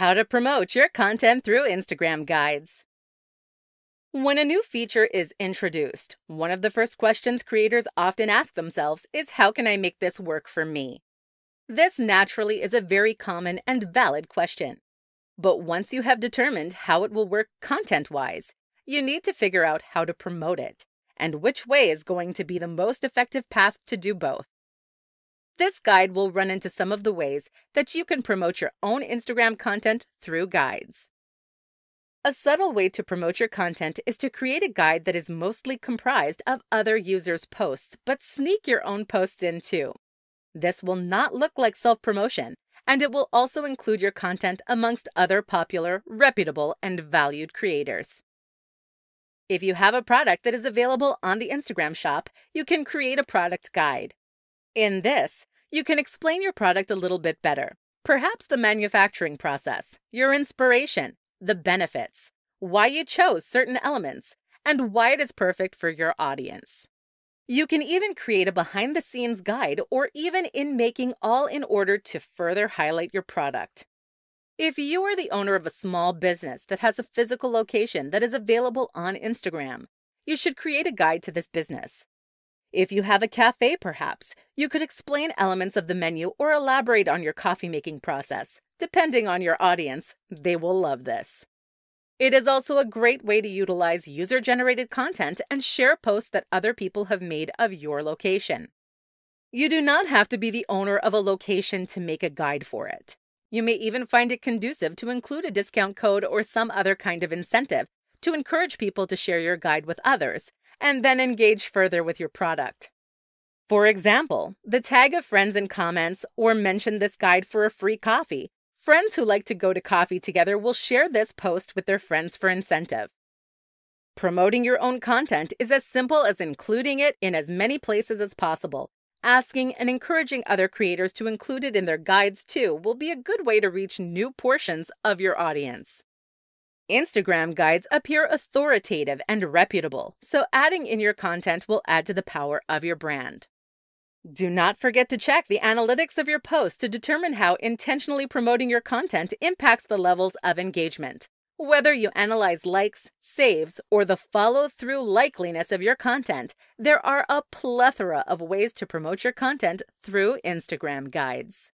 How to promote your content through Instagram guides. When a new feature is introduced, one of the first questions creators often ask themselves is how can I make this work for me? This naturally is a very common and valid question. But once you have determined how it will work content wise, you need to figure out how to promote it and which way is going to be the most effective path to do both. This guide will run into some of the ways that you can promote your own Instagram content through guides. A subtle way to promote your content is to create a guide that is mostly comprised of other users' posts, but sneak your own posts in too. This will not look like self promotion, and it will also include your content amongst other popular, reputable, and valued creators. If you have a product that is available on the Instagram shop, you can create a product guide. In this, you can explain your product a little bit better. Perhaps the manufacturing process, your inspiration, the benefits, why you chose certain elements, and why it is perfect for your audience. You can even create a behind the scenes guide or even in making all in order to further highlight your product. If you are the owner of a small business that has a physical location that is available on Instagram, you should create a guide to this business. If you have a cafe, perhaps, you could explain elements of the menu or elaborate on your coffee making process. Depending on your audience, they will love this. It is also a great way to utilize user generated content and share posts that other people have made of your location. You do not have to be the owner of a location to make a guide for it. You may even find it conducive to include a discount code or some other kind of incentive to encourage people to share your guide with others and then engage further with your product. For example, the tag of friends in comments or mention this guide for a free coffee. Friends who like to go to coffee together will share this post with their friends for incentive. Promoting your own content is as simple as including it in as many places as possible. Asking and encouraging other creators to include it in their guides too will be a good way to reach new portions of your audience. Instagram guides appear authoritative and reputable, so adding in your content will add to the power of your brand. Do not forget to check the analytics of your post to determine how intentionally promoting your content impacts the levels of engagement. Whether you analyze likes, saves, or the follow through likeliness of your content, there are a plethora of ways to promote your content through Instagram guides.